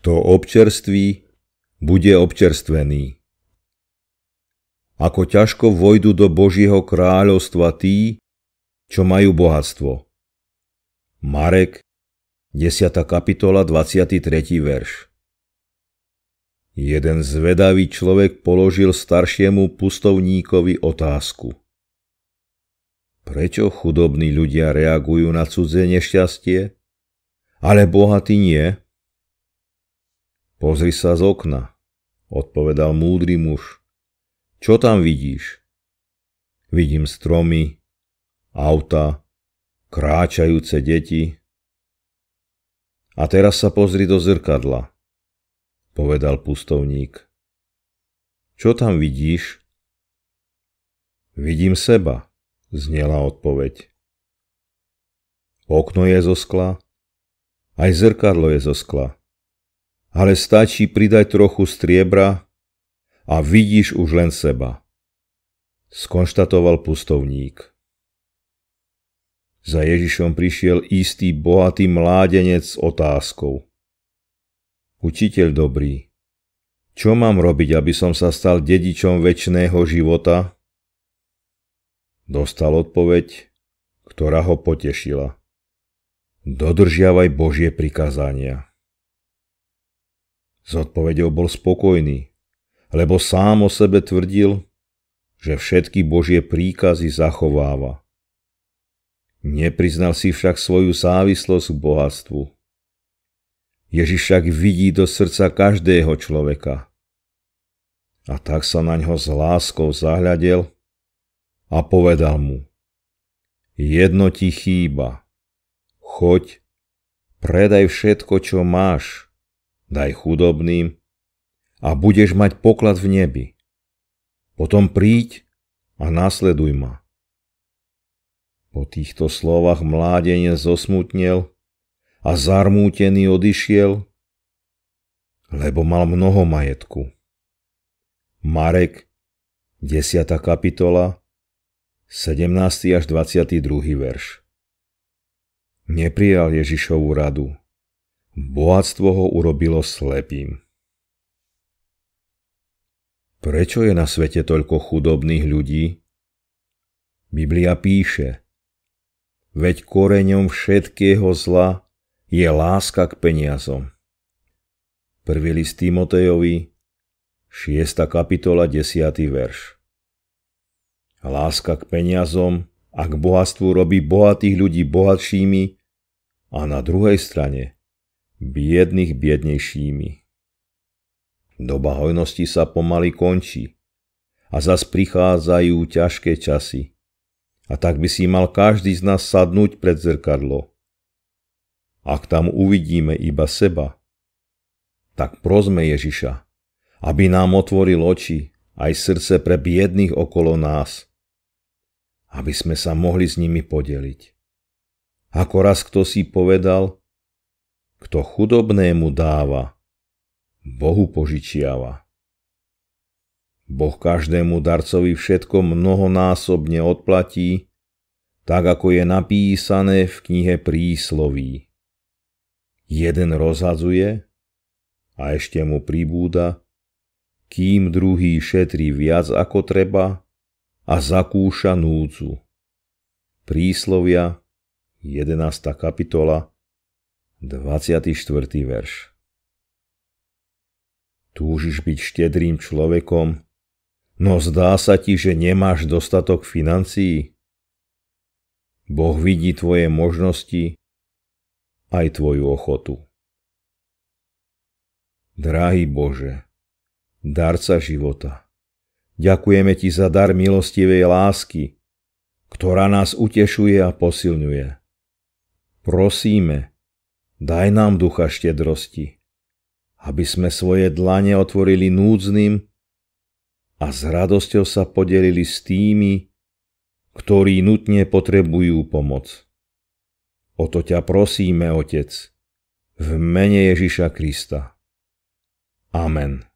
Kto občerství, bude občerstvený. Ako ťažko vojdu do Božieho kráľovstva tí, čo majú bohatstvo. Marek, 10. kapitola, 23. verš. Jeden zvedavý človek položil staršiemu pustovníkovi otázku. Prečo chudobní ľudia reagujú na cudzie nešťastie, ale bohatí nie? Pozri sa z okna, odpovedal múdry muž. Čo tam vidíš? Vidím stromy, auta, kráčajúce deti. A teraz sa pozri do zrkadla, povedal pustovník. Čo tam vidíš? Vidím seba, znela odpoveď. Okno je zo skla, aj zrkadlo je zo skla ale stačí pridať trochu striebra a vidíš už len seba. Skonštatoval pustovník. Za Ježišom prišiel istý bohatý mládenec s otázkou. Učiteľ dobrý, čo mám robiť, aby som sa stal dedičom väčšného života? Dostal odpoveď, ktorá ho potešila. Dodržiavaj Božie prikázania. S odpovedou bol spokojný, lebo sám o sebe tvrdil, že všetky Božie príkazy zachováva. Nepriznal si však svoju závislosť k bohatstvu. Ježiš však vidí do srdca každého človeka. A tak sa na ňo s láskou zahľadel a povedal mu, jedno ti chýba, choď, predaj všetko, čo máš daj chudobným a budeš mať poklad v nebi. Potom príď a následuj ma. Po týchto slovách mládenie zosmutnel a zarmútený odišiel, lebo mal mnoho majetku. Marek, 10. kapitola, 17. až 22. verš. Neprijal Ježišovu radu Bohatstvo ho urobilo slepým. Prečo je na svete toľko chudobných ľudí? Biblia píše, veď koreňom všetkého zla je láska k peniazom. Prvý list Timotejovi, 6. kapitola, 10. verš. Láska k peniazom a k bohatstvu robí bohatých ľudí bohatšími a na druhej strane biedných biednejšími. Doba hojnosti sa pomaly končí a zas prichádzajú ťažké časy. A tak by si mal každý z nás sadnúť pred zrkadlo. Ak tam uvidíme iba seba, tak prosme Ježiša, aby nám otvoril oči aj srdce pre biedných okolo nás, aby sme sa mohli s nimi podeliť. Ako raz kto si povedal, kto chudobnému dáva, Bohu požičiava. Boh každému darcovi všetko mnohonásobne odplatí, tak ako je napísané v knihe prísloví. Jeden rozhadzuje a ešte mu pribúda, kým druhý šetrí viac ako treba a zakúša núdzu. Príslovia, 11. kapitola, 24. verš Túžiš byť štedrým človekom, no zdá sa ti, že nemáš dostatok financií? Boh vidí tvoje možnosti aj tvoju ochotu. Drahý Bože, darca života, ďakujeme Ti za dar milostivej lásky, ktorá nás utešuje a posilňuje. Prosíme, Daj nám ducha štedrosti, aby sme svoje dlane otvorili núdznym a s radosťou sa podelili s tými, ktorí nutne potrebujú pomoc. O to ťa prosíme, Otec, v mene Ježiša Krista. Amen.